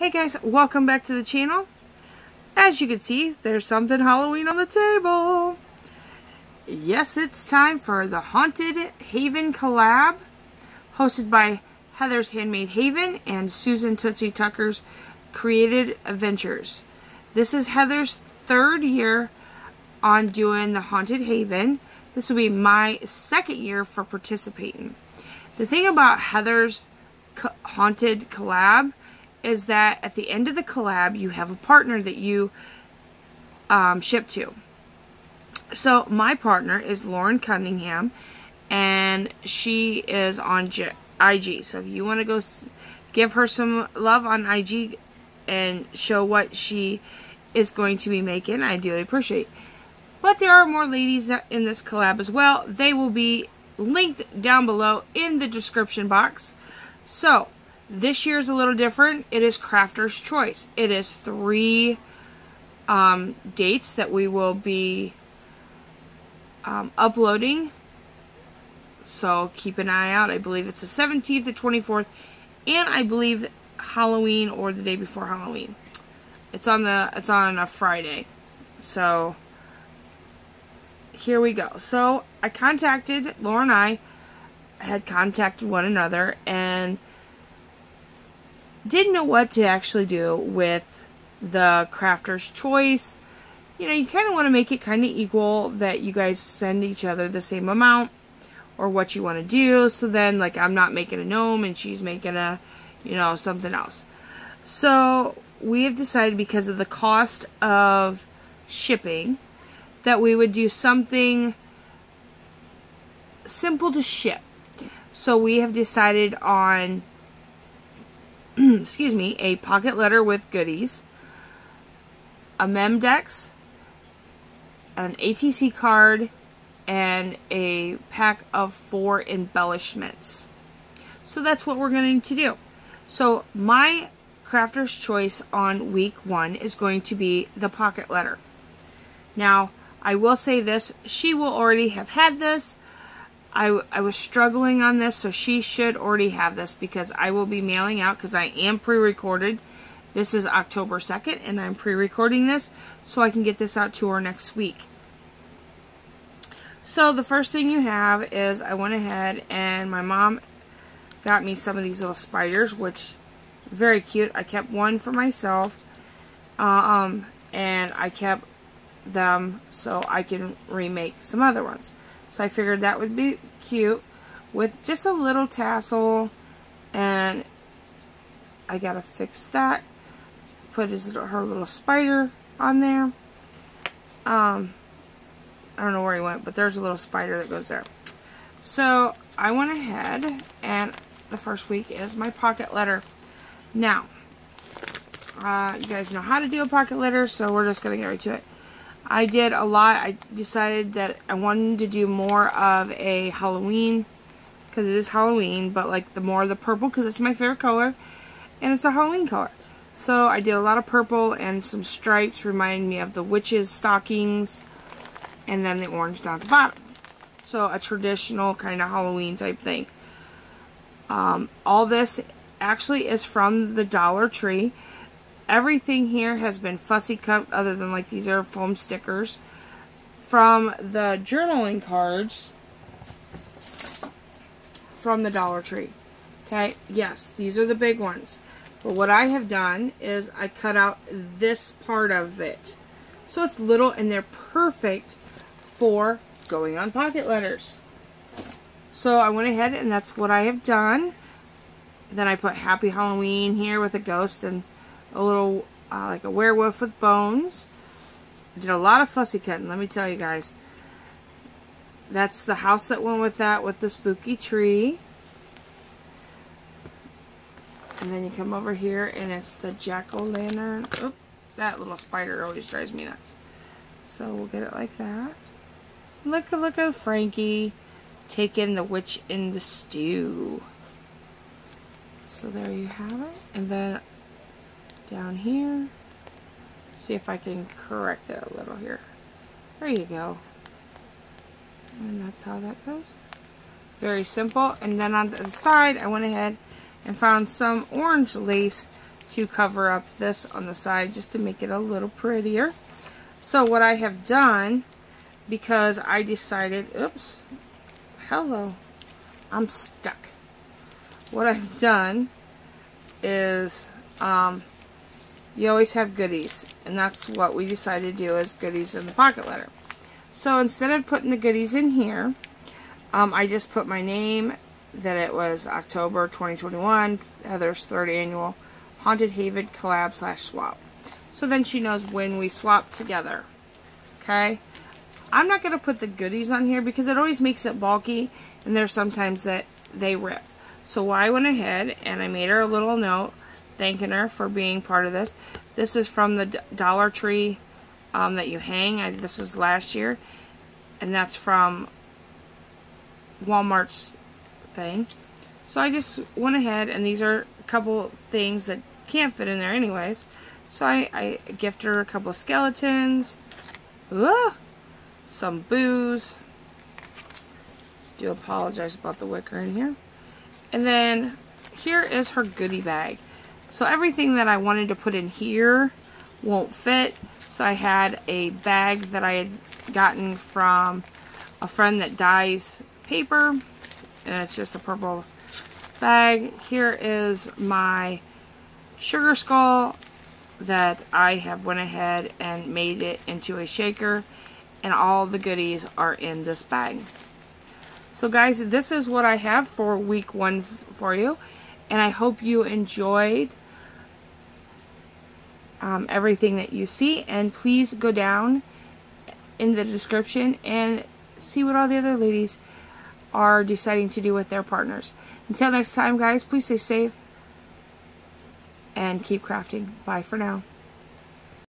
Hey guys, welcome back to the channel. As you can see, there's something Halloween on the table. Yes, it's time for the Haunted Haven collab, hosted by Heather's Handmade Haven and Susan Tootsie Tucker's Creative Adventures. This is Heather's third year on doing the Haunted Haven. This will be my second year for participating. The thing about Heather's Haunted collab is that at the end of the collab, you have a partner that you um, ship to. So my partner is Lauren Cunningham, and she is on IG. So if you want to go give her some love on IG and show what she is going to be making, I do appreciate. But there are more ladies in this collab as well. They will be linked down below in the description box. So, this year is a little different. It is Crafter's Choice. It is three um, dates that we will be um, uploading. So keep an eye out. I believe it's the 17th, the 24th, and I believe Halloween or the day before Halloween. It's on the it's on a Friday. So here we go. So I contacted Lauren and I had contacted one another and didn't know what to actually do with the crafter's choice. You know, you kind of want to make it kind of equal that you guys send each other the same amount or what you want to do. So then, like, I'm not making a gnome and she's making a, you know, something else. So we have decided because of the cost of shipping that we would do something simple to ship. So we have decided on excuse me, a pocket letter with goodies, a Memdex, an ATC card, and a pack of four embellishments. So that's what we're going to do. So my crafter's choice on week one is going to be the pocket letter. Now, I will say this, she will already have had this, I, I was struggling on this, so she should already have this because I will be mailing out because I am pre-recorded. This is October 2nd, and I'm pre-recording this so I can get this out to her next week. So the first thing you have is I went ahead and my mom got me some of these little spiders, which very cute. I kept one for myself, um, and I kept them so I can remake some other ones. So I figured that would be cute with just a little tassel and I gotta fix that. Put his, her little spider on there. Um, I don't know where he went, but there's a little spider that goes there. So I went ahead and the first week is my pocket letter. Now, uh, you guys know how to do a pocket letter, so we're just going to get right to it. I did a lot. I decided that I wanted to do more of a Halloween because it is Halloween, but like the more the purple because it's my favorite color and it's a Halloween color. So I did a lot of purple and some stripes reminding me of the witches stockings and then the orange down at the bottom. So a traditional kind of Halloween type thing. Um, all this actually is from the Dollar Tree. Everything here has been fussy cut other than like these are foam stickers. From the journaling cards from the Dollar Tree. Okay, yes, these are the big ones. But what I have done is I cut out this part of it. So it's little and they're perfect for going on pocket letters. So I went ahead and that's what I have done. Then I put Happy Halloween here with a ghost and a little, uh, like a werewolf with bones. Did a lot of fussy cutting, let me tell you guys. That's the house that went with that, with the spooky tree. And then you come over here, and it's the jack-o'-lantern. Oop, that little spider always drives me nuts. So we'll get it like that. Look, look at Frankie taking the witch in the stew. So there you have it. And then down here. See if I can correct it a little here. There you go. And that's how that goes. Very simple. And then on the side, I went ahead and found some orange lace to cover up this on the side just to make it a little prettier. So what I have done, because I decided, oops, hello, I'm stuck. What I've done is, um, you always have goodies, and that's what we decided to do as goodies in the pocket letter. So instead of putting the goodies in here, um, I just put my name, that it was October 2021, Heather's third annual Haunted Haven collab slash swap. So then she knows when we swap together. Okay? I'm not going to put the goodies on here because it always makes it bulky and there's sometimes that they rip. So I went ahead and I made her a little note thanking her for being part of this. This is from the Dollar Tree um, that you hang. I, this is last year. And that's from Walmart's thing. So I just went ahead and these are a couple things that can't fit in there anyways. So I, I gifted her a couple skeletons. Some booze. Do apologize about the wicker in here. And then here is her goodie bag. So everything that I wanted to put in here won't fit. So I had a bag that I had gotten from a friend that dyes paper. And it's just a purple bag. Here is my sugar skull that I have went ahead and made it into a shaker. And all the goodies are in this bag. So guys, this is what I have for week one for you. And I hope you enjoyed um, everything that you see. And please go down in the description and see what all the other ladies are deciding to do with their partners. Until next time, guys, please stay safe and keep crafting. Bye for now.